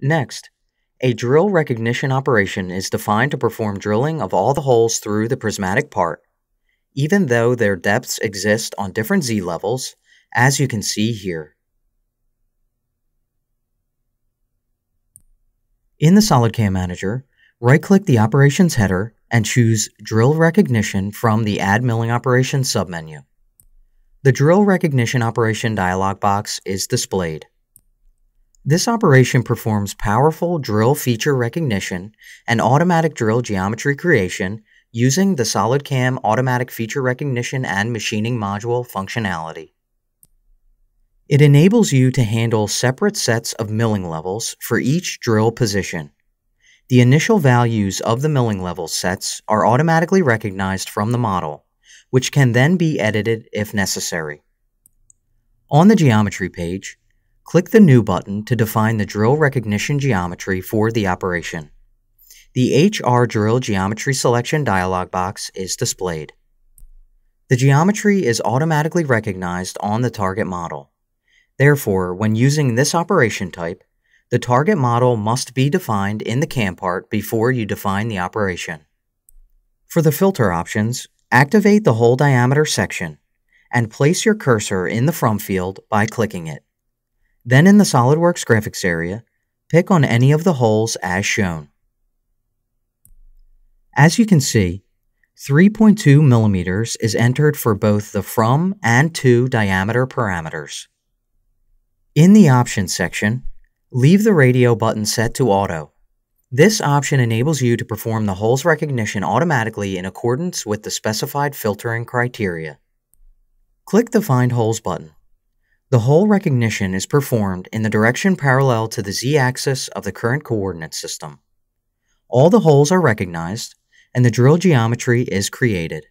Next, a drill recognition operation is defined to perform drilling of all the holes through the prismatic part, even though their depths exist on different z levels, as you can see here. In the SolidCAM Manager, right-click the operations header and choose Drill Recognition from the Add Milling Operations submenu. The Drill Recognition Operation dialog box is displayed. This operation performs powerful drill feature recognition and automatic drill geometry creation using the SolidCAM Automatic Feature Recognition and Machining Module functionality. It enables you to handle separate sets of milling levels for each drill position. The initial values of the milling level sets are automatically recognized from the model, which can then be edited if necessary. On the geometry page, click the New button to define the drill recognition geometry for the operation. The HR Drill Geometry Selection dialog box is displayed. The geometry is automatically recognized on the target model. Therefore, when using this operation type, the target model must be defined in the CAM part before you define the operation. For the filter options, activate the hole diameter section and place your cursor in the From field by clicking it. Then in the SOLIDWORKS graphics area, pick on any of the holes as shown. As you can see, 3.2 millimeters is entered for both the from and to diameter parameters. In the Options section, leave the radio button set to Auto. This option enables you to perform the holes recognition automatically in accordance with the specified filtering criteria. Click the Find Holes button. The hole recognition is performed in the direction parallel to the z-axis of the current coordinate system. All the holes are recognized, and the drill geometry is created.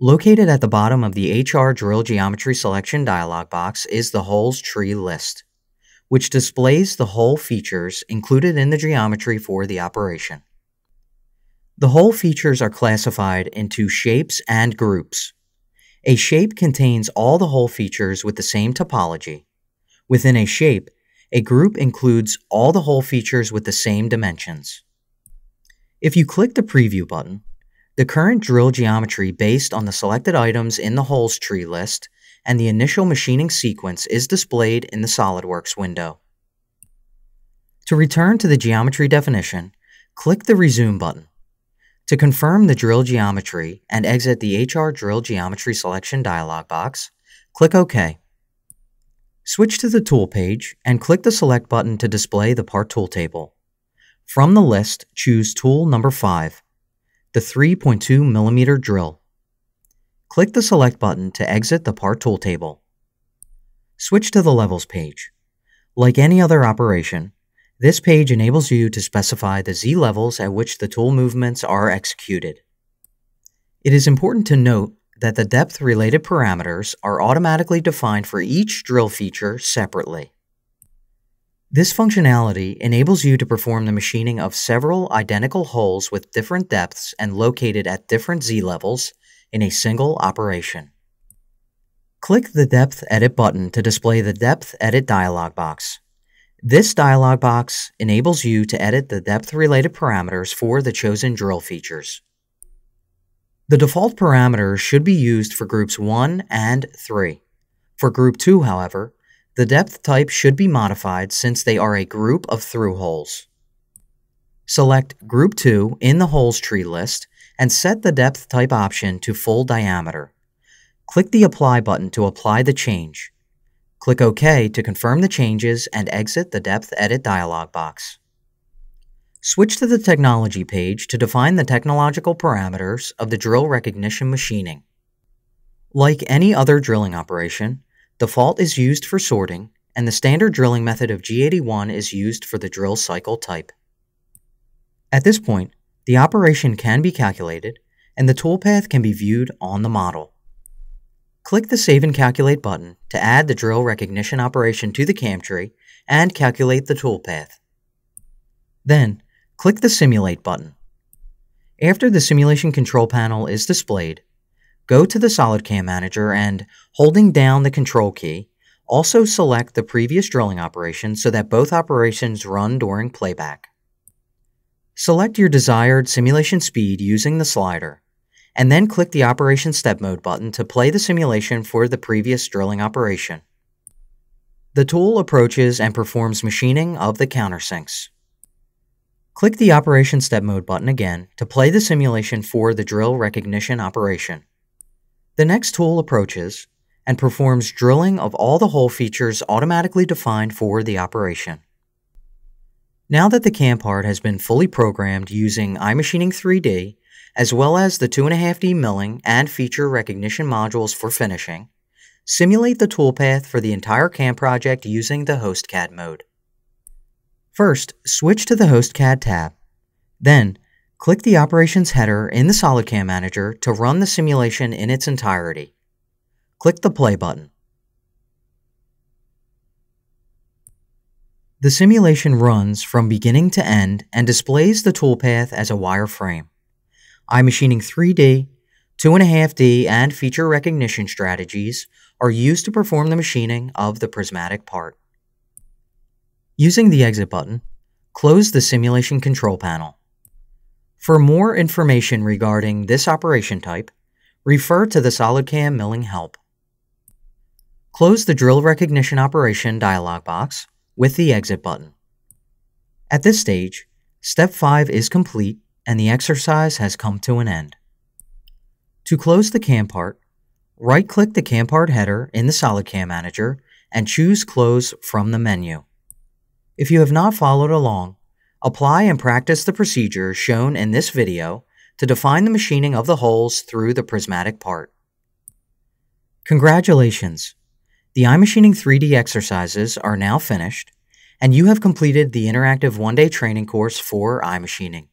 Located at the bottom of the HR Drill Geometry Selection dialog box is the Holes Tree list, which displays the hole features included in the geometry for the operation. The hole features are classified into shapes and groups. A shape contains all the hole features with the same topology. Within a shape, a group includes all the hole features with the same dimensions. If you click the Preview button, the current drill geometry based on the selected items in the holes tree list and the initial machining sequence is displayed in the SOLIDWORKS window. To return to the geometry definition, click the Resume button. To confirm the drill geometry and exit the HR Drill Geometry Selection dialog box, click OK. Switch to the Tool page and click the Select button to display the part tool table. From the list, choose Tool number 5 the 3.2mm drill. Click the Select button to exit the Part Tool table. Switch to the Levels page. Like any other operation, this page enables you to specify the Z levels at which the tool movements are executed. It is important to note that the depth-related parameters are automatically defined for each drill feature separately. This functionality enables you to perform the machining of several identical holes with different depths and located at different Z levels in a single operation. Click the Depth Edit button to display the Depth Edit dialog box. This dialog box enables you to edit the depth-related parameters for the chosen drill features. The default parameters should be used for groups 1 and 3. For group 2, however, the depth type should be modified since they are a group of through holes. Select Group 2 in the Holes tree list and set the depth type option to full diameter. Click the Apply button to apply the change. Click OK to confirm the changes and exit the Depth Edit dialog box. Switch to the Technology page to define the technological parameters of the drill recognition machining. Like any other drilling operation, Default is used for sorting, and the standard drilling method of G81 is used for the drill cycle type. At this point, the operation can be calculated, and the toolpath can be viewed on the model. Click the Save and Calculate button to add the drill recognition operation to the CAM tree and calculate the toolpath. Then, click the Simulate button. After the simulation control panel is displayed, go to the SolidCAM Manager and, holding down the Control key, Also select the previous drilling operation so that both operations run during playback. Select your desired simulation speed using the slider, and then click the Operation Step Mode button to play the simulation for the previous drilling operation. The tool approaches and performs machining of the countersinks. Click the Operation Step Mode button again to play the simulation for the drill recognition operation. The next tool approaches and performs drilling of all the hole features automatically defined for the operation. Now that the cam part has been fully programmed using iMachining 3D, as well as the 2.5D milling and feature recognition modules for finishing, simulate the toolpath for the entire CAM project using the HostCAD mode. First, switch to the HostCAD tab. Then, click the operations header in the SolidCAM Manager to run the simulation in its entirety. Click the play button. The simulation runs from beginning to end and displays the toolpath as a wireframe. iMachining 3D, 2.5D, and feature recognition strategies are used to perform the machining of the prismatic part. Using the Exit button, close the Simulation Control Panel. For more information regarding this operation type, refer to the SolidCAM Milling Help. Close the Drill Recognition Operation dialog box with the Exit button. At this stage, Step 5 is complete and the exercise has come to an end. To close the CAM part, right-click the CAM part header in the SolidCAM Manager and choose Close from the menu. If you have not followed along, apply and practice the procedure shown in this video to define the machining of the holes through the prismatic part. Congratulations! The iMachining 3D exercises are now finished, and you have completed the interactive one-day training course for iMachining.